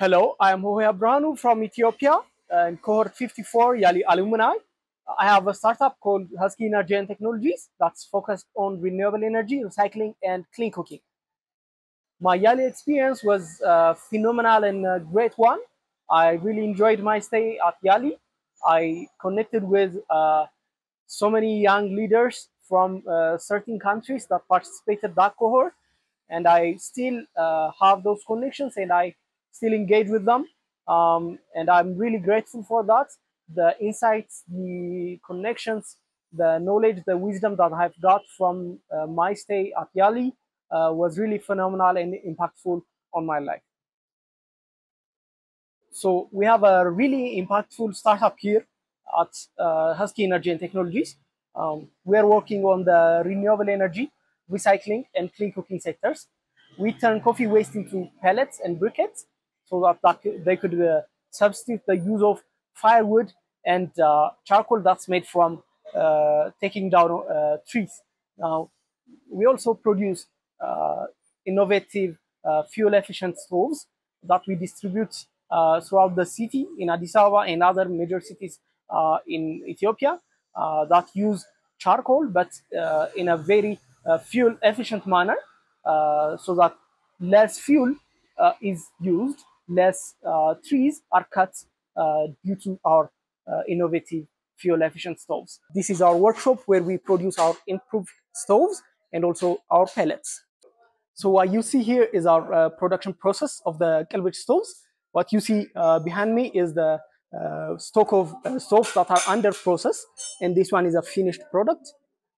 Hello, I am Hoheyat Berhanu from Ethiopia in cohort 54 Yali alumni. I have a startup called Husky Energy and Technologies that's focused on renewable energy, recycling, and clean cooking. My Yali experience was uh, phenomenal and a great one. I really enjoyed my stay at Yali. I connected with uh, so many young leaders from uh, certain countries that participated that cohort, and I still uh, have those connections and I still engage with them. Um, and I'm really grateful for that. The insights, the connections, the knowledge, the wisdom that I've got from uh, my stay at Yali uh, was really phenomenal and impactful on my life. So we have a really impactful startup here at uh, Husky Energy and Technologies. Um, we are working on the renewable energy, recycling, and clean cooking sectors. We turn coffee waste into pellets and briquettes so that, that they could uh, substitute the use of firewood and uh, charcoal that's made from uh, taking down uh, trees. Now, we also produce uh, innovative uh, fuel efficient stoves that we distribute throughout the city in Addis Ababa and other major cities in Ethiopia that use charcoal but in a very fuel efficient manner so that less fuel is used less uh, trees are cut uh, due to our uh, innovative fuel efficient stoves. This is our workshop where we produce our improved stoves and also our pellets. So what you see here is our uh, production process of the Kelbich stoves. What you see uh, behind me is the uh, stock of stoves that are under process, and this one is a finished product.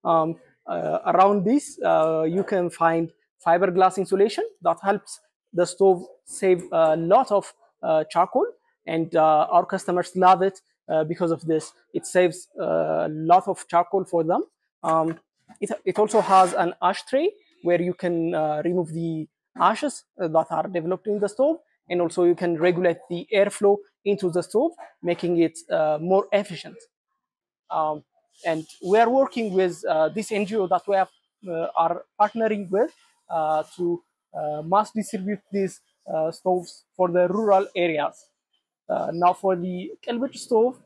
Um, around this, you can find fiberglass insulation that helps the stove save a lot of uh, charcoal and uh, our customers love it uh, because of this. It saves a lot of charcoal for them. Um, it, it also has an ash tray where you can remove the ashes that are developed in the stove and also you can regulate the airflow into the stove, making it uh, more efficient. Um, and we are working with uh, this NGO that we have, uh, are partnering with to uh, mass distribute these uh, stoves for the rural areas. Uh, now for the Kelbich stove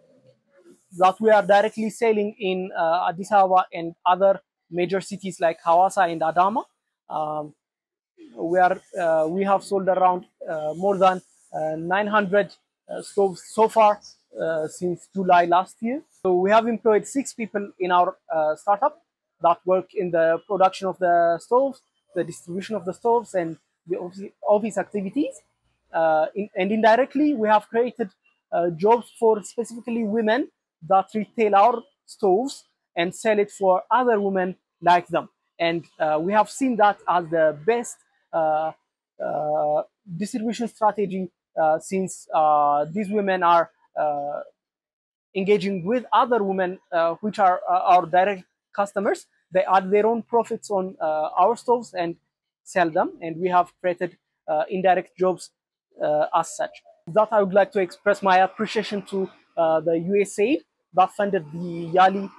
that we are directly selling in Addis Ababa and other major cities like Hawassa and Adama. Um, we are uh, we have sold around uh, more than uh, 900 stoves so far since July last year. So we have employed six people in our startup that work in the production of the stoves, the distribution of the stoves and the office activities. Uh, in, and indirectly, we have created uh, jobs for specifically women that retail our stoves and sell it for other women like them. And uh, we have seen that as the best uh, uh, distribution strategy uh, since these women are engaging with other women, which are our direct customers they add their own profits on uh, our stoves and sell them. And we have created uh, indirect jobs uh, as such. That I would like to express my appreciation to the USAID that funded the Yali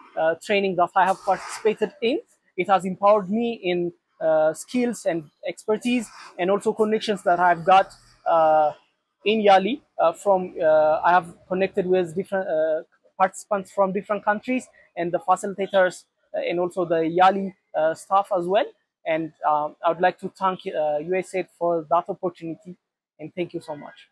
training that I have participated in. It has empowered me in uh, skills and expertise and also connections that I've got uh, in Yali uh, from I have connected with different participants from different countries and the facilitators and also the Yali uh, staff as well. And um, I would like to thank USAID uh, for that opportunity and thank you so much.